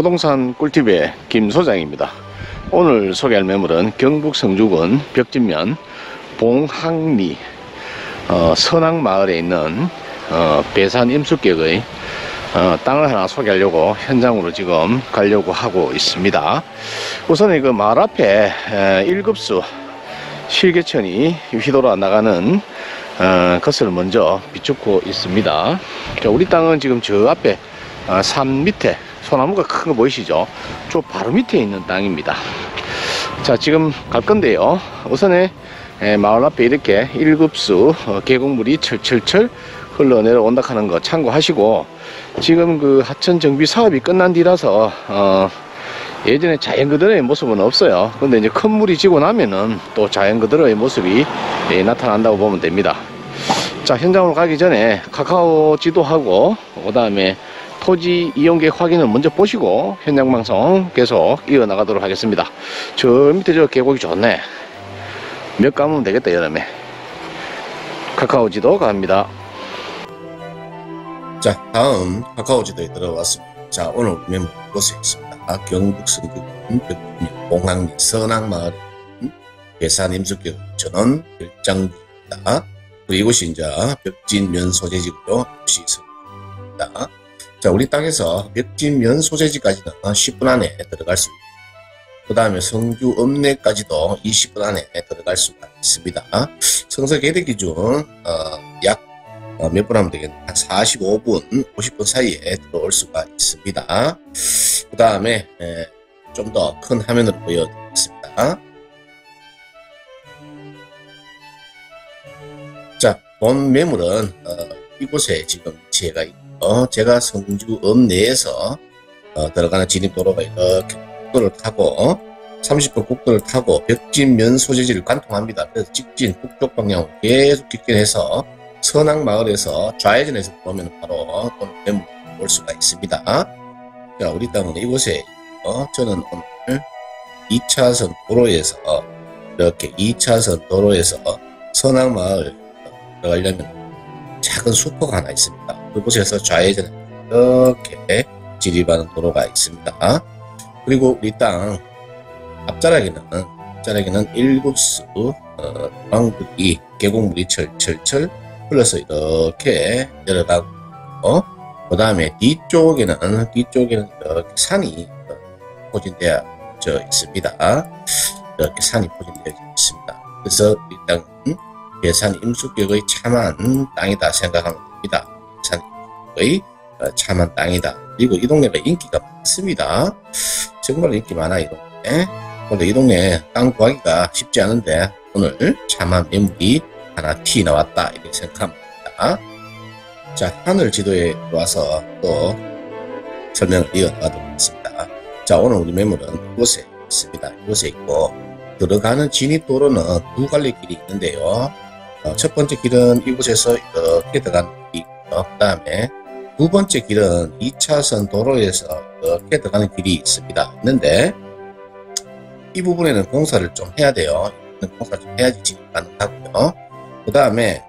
부동산 꿀팁의 김 소장입니다. 오늘 소개할 매물은 경북 성주군 벽진면 봉항리 어, 선항마을에 있는 어, 배산 임수격의 어, 땅을 하나 소개하려고 현장으로 지금 가려고 하고 있습니다. 우선 그 마을 앞에 1급수 실개천이 휘돌아 나가는 어, 것을 먼저 비추고 있습니다. 자, 우리 땅은 지금 저 앞에 어, 산 밑에 소나무가 큰 거 보이시죠? 저 바로 밑에 있는 땅입니다. 자, 지금 갈 건데요. 우선에 에, 마을 앞에 이렇게 1급수 어, 계곡물이 철철철 흘러내려온다 하는 거 참고하시고 지금 그 하천 정비 사업이 끝난 뒤라서 어, 예전에 자연 그대로의 모습은 없어요. 근데 이제 큰 물이 지고 나면은 또 자연 그대로의 모습이 예, 나타난다고 보면 됩니다. 자, 현장으로 가기 전에 카카오 지도하고 그 다음에 토지 이용객 확인을 먼저 보시고 현장 방송 계속 이어나가도록 하겠습니다. 저 밑에 저 계곡이 좋네. 몇 가면 되겠다 여름에. 카카오 지도 갑니다. 자, 다음 카카오 지도에 들어왔습니다. 자, 오늘 우리 곳에 있습니다. 경북 성주군 벽면 봉항리 선항마을 배산 임수격 전원 결장입니다. 그리고 이제 벽진 면 소재지고요. 이곳이 있습니다. 자, 우리 땅에서 벽진면 소재지까지는 10분 안에 들어갈 수 있고, 그 다음에 성주 읍내까지도 20분 안에 들어갈 수가 있습니다. 성서 계획 기준, 어, 약, 어, 몇분 하면 되겠나? 한 45분, 50분 사이에 들어올 수가 있습니다. 그 다음에, 좀 더 큰 화면으로 보여드리겠습니다. 자, 본 매물은, 어, 이곳에 지금 제가 있고, 어, 제가 성주읍 내에서 어, 들어가는 진입도로가 이렇게 국도를 타고 30분 국도를 타고 벽진면 소재지를 관통합니다. 그래서 직진 북쪽 방향으로 계속 직진해서 선악마을에서 좌회전해서 보면 바로 오늘 매물 볼 수가 있습니다. 자, 우리 땅은 이곳에 어, 저는 오늘 2차선 도로에서 이렇게 2차선 도로에서 선악마을 들어가려면 작은 슈퍼가 하나 있습니다. 그곳에서 좌회전 이렇게 진입하는 도로가 있습니다. 그리고 우리 땅 앞자락에는 앞자락에는 일곱수 어, 왕물이 계곡물이 철철철 흘러서 이렇게 내려가고 어? 그 다음에 뒤쪽에는 뒤쪽에는 이렇게 산이 포진되어 있습니다. 이렇게 산이 포진되어 있습니다. 그래서 이 땅은 예산 임수격의 참한 땅이다 생각하면 됩니다. 임수격의 어, 참한 땅이다. 그리고 이 동네가 인기가 많습니다. 정말 인기 많아 이 동네. 근데 이 동네 땅 구하기가 쉽지 않은데 오늘 참한 매물이 하나 티 나왔다 이렇게 생각합니다. 자 하늘 지도에 와서 또 설명을 이어나가도록 하겠습니다. 자 오늘 우리 매물은 이곳에 있습니다. 이곳에 있고 들어가는 진입도로는 두 갈래 길이 있는데요. 어, 첫 번째 길은 이곳에서 이렇게 있고요. 그 다음에 두 번째 길은 2차선 도로에서 이렇게 들어가는 길이 있습니다. 있는데 이 부분에는 공사를 좀 해야 돼요. 공사를 좀 해야지 진입 가능하고요. 그 다음에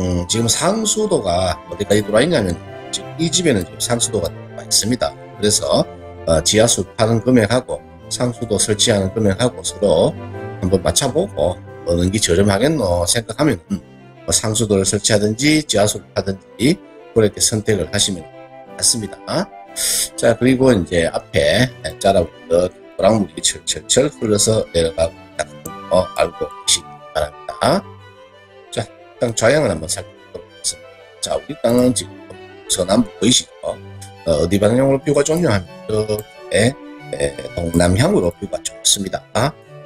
음, 지금 상수도가 어디까지 들어와 있냐면 지금 이 집에는 지금 상수도가 들어와 있습니다. 그래서 어, 지하수 파는 금액하고 상수도 설치하는 금액하고 서로 한번 맞춰보고 어느 게 저렴하겠노 생각하면 뭐 상수도를 설치하든지 지하수를 하든지 그렇게 선택을 하시면 맞습니다. 자 그리고 이제 앞에 자라부터 노랑물이 철철철 흘러서 내려가고 있다는 거 알고 계시기 바랍니다. 자 일단 좌향을 한번 살펴보도록 하겠습니다. 자 우리 땅은 지금 서남부 보이시죠? 어, 디 방향으로 뷰가 좋냐 하면 이렇게 동남향으로 뷰가 좋습니다.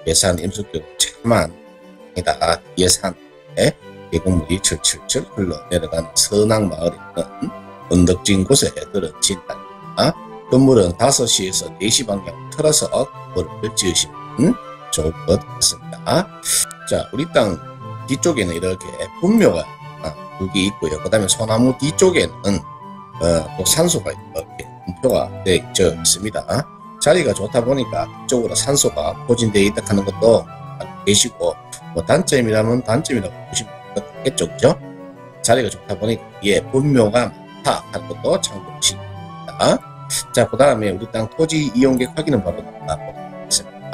예산 임수격 참한 이다가 예산에 계곡물이 철철철 흘러 내려간 선악 마을에 있는 언덕진 곳에 들어진 땅입니다. 건물은 5시에서 4시 방향 틀어서 건물을 지으시면 좋을 것 같습니다. 자, 우리 땅 뒤쪽에는 이렇게 분묘가 두개 있고요. 그 다음에 소나무 뒤쪽에는 어, 또 산소가 이렇게 분표가 되어 있습니다. 자리가 좋다 보니까 뒤쪽으로 산소가 포진되어 있다 하는 것도 계시고 뭐 단점이라면 단점이라고 보시면 되겠죠, 그죠? 자리가 좋다 보니까 예, 분묘가 많다 하는 것도 참고하시기 바랍니다. 자, 그 다음에 우리 땅 토지 이용객 확인은 바로 넘어가겠습니다.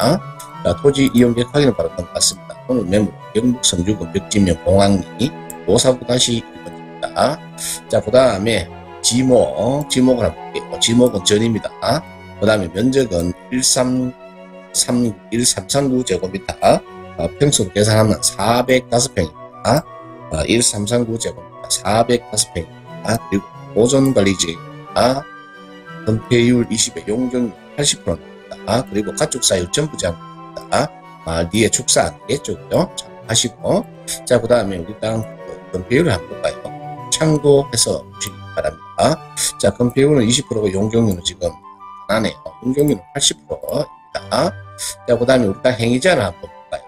자, 토지 이용객 확인은 바로 넘어갔습니다. 오늘 매물 경북 성주군 벽지면 공항리 549-1번입니다. 자, 그 다음에 지목, 지목을 한번 볼게요. 지목은 전입니다. 그 다음에 면적은 133, 1339제곱미터, 어, 평수로 계산하면 405평입니다. 어, 1339제곱미터 405평입니다. 그리고 보존관리지입니다. 건폐율 20에 용적률 80%입니다. 그리고 가축사유 전부 제한입니다. 아, 니에 축사 안 되겠죠, 그죠? 하시고 자, 그 다음에 우리 땅 건폐율을 한번 볼까요? 참고해서 보시기 바랍니다. 자, 건폐율은 20%고 용적률은 지금 안하네요. 용적률은 80%입니다. 자, 그 다음에 우리 땅 행위제한을 한번 볼까요?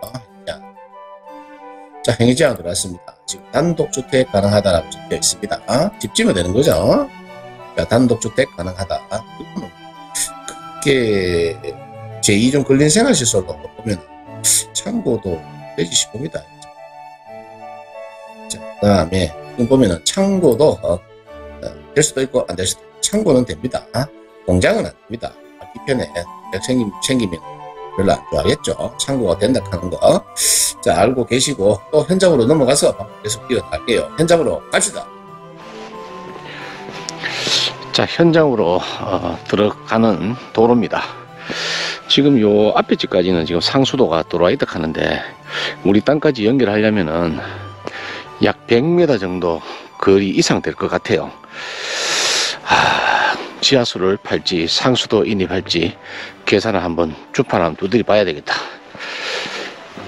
자, 행위제한 들어왔습니다. 지금 단독주택 가능하다라고 적혀 있습니다. 집 지으면 되는 거죠? 자, 단독주택 가능하다. 크게 제2종 근린 생활시설로 보면 창고도 되지 싶습니다. 자, 그 다음에 지금 보면은 창고도 어, 어, 될 수도 있고 안 될 수도 있고 창고는 됩니다. 공장은 안 됩니다. 생김, 생기면 별로 안 좋아하겠죠. 창고가 된다 하는 거. 자, 알고 계시고 또 현장으로 넘어가서 계속 이어갈게요. 현장으로 갑시다. 자, 현장으로 어, 들어가는 도로입니다. 지금 요 앞에 집까지는 지금 상수도가 들어와 있다 하는데 우리 땅까지 연결하려면은 약 100m 정도 거리 이상 될 것 같아요. 하, 지하수를 팔지 상수도 인입할지 계산을 한번 주판 한번 두드리 봐야 되겠다.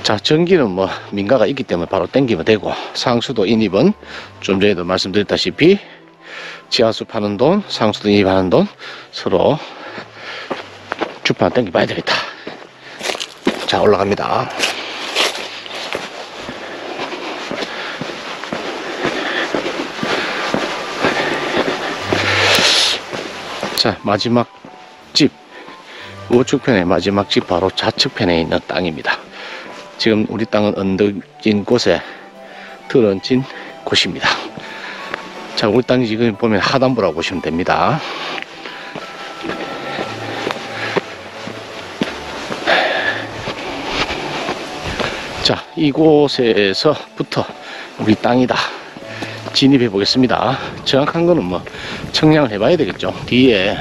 자, 전기는 뭐 민가가 있기 때문에 바로 땡기면 되고 상수도 인입은 좀 전에도 말씀드렸다시피 지하수 파는 돈, 상수도 인입하는 돈 서로 주판 땡겨 봐야 되겠다. 자, 올라갑니다. 자, 마지막 집. 우측편의 마지막 집 바로 좌측편에 있는 땅입니다. 지금 우리 땅은 언덕진 곳에 들얹진 곳입니다. 자, 우리 땅이 지금 보면 하단부라고 보시면 됩니다. 자, 이곳에서부터 우리 땅이다. 진입해 보겠습니다. 정확한 거는 뭐 청량을 해 봐야 되겠죠. 뒤에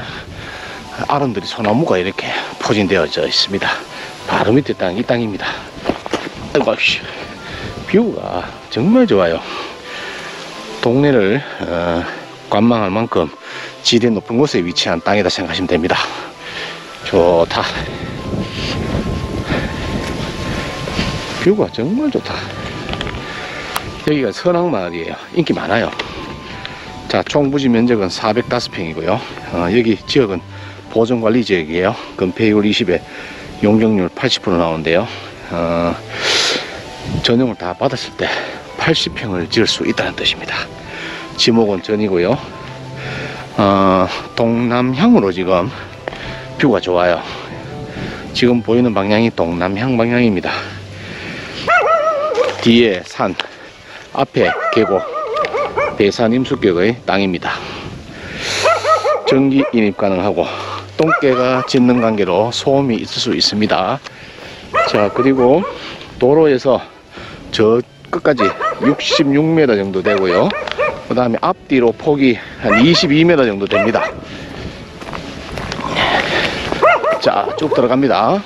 아름들이 소나무가 이렇게 포진되어져 있습니다. 바로 밑에 땅, 이 땅입니다. 아이고. 뷰가 정말 좋아요. 동네를 어, 관망할 만큼 지대 높은 곳에 위치한 땅이다 생각하시면 됩니다. 좋다. 뷰가 정말 좋다. 여기가 선악마을이에요. 인기 많아요. 자, 총 부지 면적은 405평이고요. 어, 여기 지역은 보존관리 지역이에요. 건폐율 20에 용적률 80% 나오는데요. 어, 전용을 다 받았을 때 80평을 지을 수 있다는 뜻입니다. 지목은 전이고요. 어, 동남향으로 지금 뷰가 좋아요. 지금 보이는 방향이 동남향 방향입니다. 뒤에 산, 앞에 계곡, 대산 임수격의 땅입니다. 전기 인입 가능하고 똥개가 짖는 관계로 소음이 있을 수 있습니다. 자 그리고 도로에서 저 끝까지 66m 정도 되고요. 그 다음에 앞뒤로 폭이 한 22m 정도 됩니다. 자, 쭉 들어갑니다.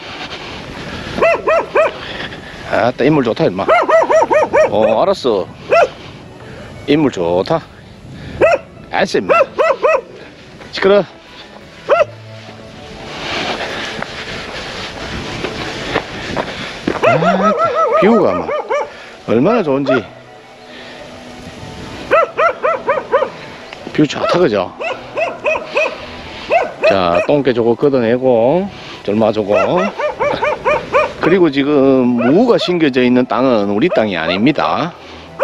아따, 인물 좋다, 임마. 어, 알았어. 인물 좋다. 알았어, 임마. 시끄러. 아, 뷰가 막 얼마나 좋은지 뷰 좋다 그죠 자 똥개 저거 걷어내고 절마 저거 그리고 지금 무가 심겨져 있는 땅은 우리 땅이 아닙니다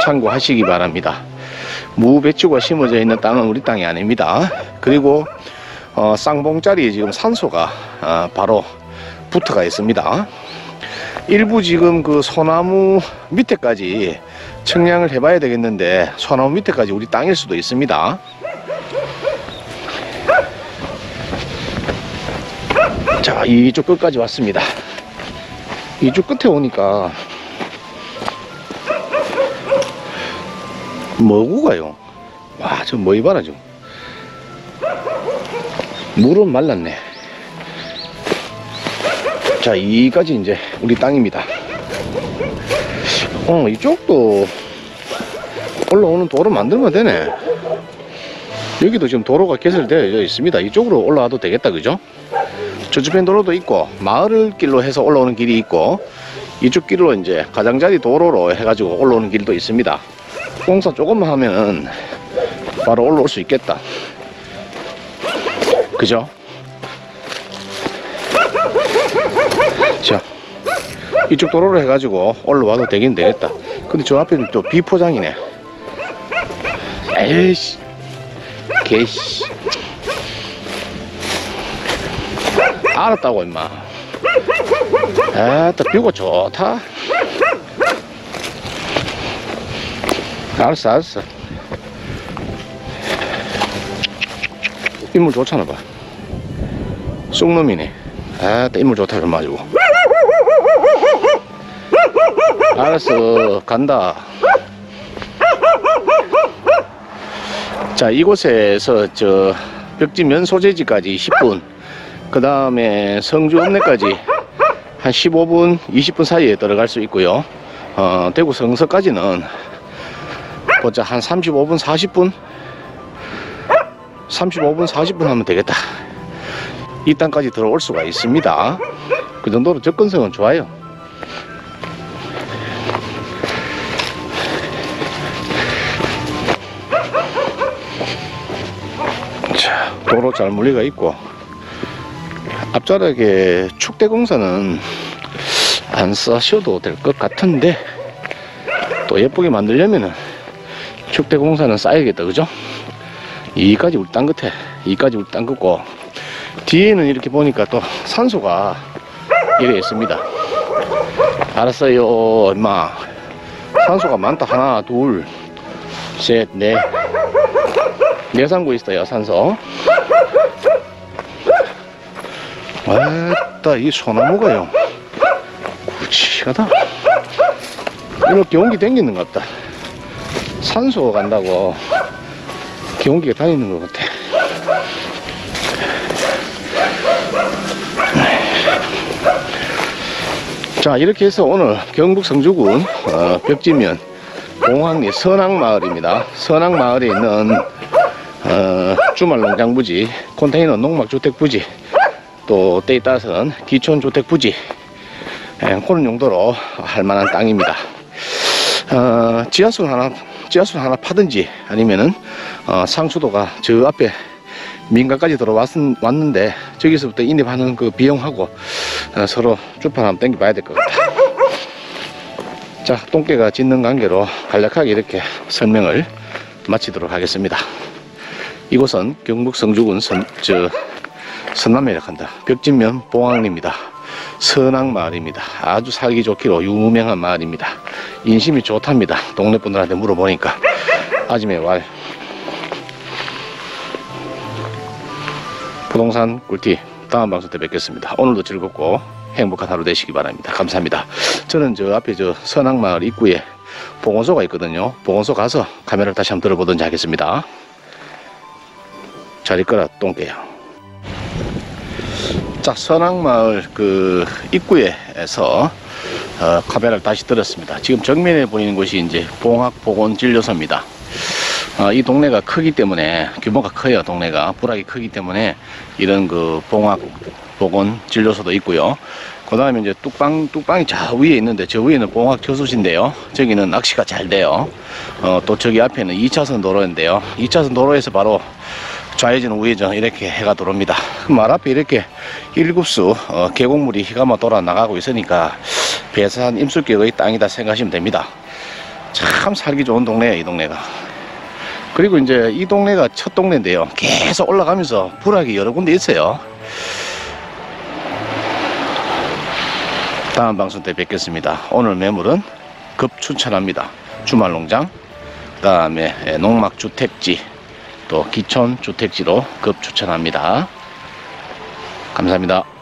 참고하시기 바랍니다 무 배추가 심어져 있는 땅은 우리 땅이 아닙니다 그리고 어, 쌍봉짜리에 지금 산소가 아, 바로 붙어가 있습니다 일부 지금 그 소나무 밑에까지 청량을 해봐야 되겠는데 소나무 밑에까지 우리 땅일 수도 있습니다. 자, 이쪽 끝까지 왔습니다. 이쪽 끝에 오니까 뭐고 가요? 와, 저 뭐 이 봐라, 지금. 물은 말랐네. 자, 이까지 이제 우리 땅입니다. 어, 이쪽도 올라오는 도로 만들면 되네. 여기도 지금 도로가 개설되어 있습니다. 이쪽으로 올라와도 되겠다, 그죠? 저 주변 도로도 있고, 마을 길로 해서 올라오는 길이 있고, 이쪽 길로 이제 가장자리 도로로 해가지고 올라오는 길도 있습니다. 공사 조금만 하면 바로 올라올 수 있겠다. 그죠? 자, 이쪽 도로로 해가지고 올라와도 되긴 되겠다. 근데 저 앞에는 또 비포장이네. 에이씨, 개씨. 알았다고, 임마. 아따, 뷰가 좋다. 알았어, 알았어. 인물 좋잖아, 봐. 쑥놈이네. 아따, 인물 좋다, 좀 마시고. 알았어, 간다. 자, 이곳에서 저 벽지 면 소재지까지 10분, 그 다음에 성주 읍내까지 한 15분, 20분 사이에 들어갈 수 있고요. 어, 대구 성서까지는 보자 한 35분, 40분, 35분, 40분 하면 되겠다. 이 땅까지 들어올 수가 있습니다. 그 정도로 접근성은 좋아요. 자, 도로 잘 물리가 있고 앞자락에 축대 공사는 안 써셔도 될 것 같은데 또 예쁘게 만들려면은 축대 공사는 쌓여야겠다 그죠? 이까지 우리 땅 끝에 이까지 우리 땅 끝고 뒤에는 이렇게 보니까 또 산소가 이래 있습니다. 알았어요 엄마. 산소가 많다. 하나 둘셋넷. 내산구 있어요 산소. 왔다 이 소나무가요. 굵직하다. 이렇게 온기 댕기는 것 같다 산소 간다고 기온기가 다니는 것 같아 자 이렇게 해서 오늘 경북 성주군 어, 벽지면 공항리 선악마을입니다 선악마을에 있는 어, 주말 농장 부지, 컨테이너 농막주택 부지, 또 때에 따라서는 기촌주택 부지, 예, 그런 용도로 할 만한 땅입니다. 어, 지하수 하나, 지하수 하나 파든지 아니면은 어, 상수도가 저 앞에 민가까지 들어왔는데 저기서부터 인입하는 그 비용하고 어, 서로 주판 한번 땡겨 봐야 될 것 같아. 자, 똥개가 짖는 관계로 간략하게 이렇게 설명을 마치도록 하겠습니다. 이곳은 경북 성주군 선, 저, 선남이라 한다. 벽진면 봉황리입니다. 선악 마을입니다. 아주 살기 좋기로 유명한 마을입니다. 인심이 좋답니다. 동네 분들한테 물어보니까. 아지매 왈. 부동산 꿀팁. 다음 방송 때 뵙겠습니다. 오늘도 즐겁고 행복한 하루 되시기 바랍니다. 감사합니다. 저는 저 앞에 저 선악마을 입구에 보건소가 있거든요. 보건소 가서 카메라를 다시 한번 들어보든지 하겠습니다. 잘 있거라 똥개야 자 선악마을 그 입구에서 어, 카메라를 다시 들었습니다. 지금 정면에 보이는 곳이 이제 봉학보건진료소입니다. 어, 이 동네가 크기 때문에 규모가 커요 동네가. 부락이 크기 때문에 이런 그 봉학보건진료소도 있고요. 그 다음에 이제 뚝방 뚝방이 저 위에 있는데 저 위에는 봉학 저수지인데요. 저기는 낚시가 잘 돼요. 어, 또 저기 앞에는 2차선 도로인데요. 2차선 도로에서 바로 좌회전 우회전 이렇게 해가 들어옵니다. 말 앞에 이렇게 일급수 어, 계곡물이 희가마 돌아 나가고 있으니까 배산 임술격의 땅이다 생각하시면 됩니다. 참 살기 좋은 동네예요 이 동네가. 그리고 이제 이 동네가 첫 동네인데요. 계속 올라가면서 불악이 여러 군데 있어요. 다음 방송 때 뵙겠습니다. 오늘 매물은 급 추천합니다. 주말농장 그 다음에 농막주택지 또 기촌 주택지로 급 추천합니다. 감사합니다.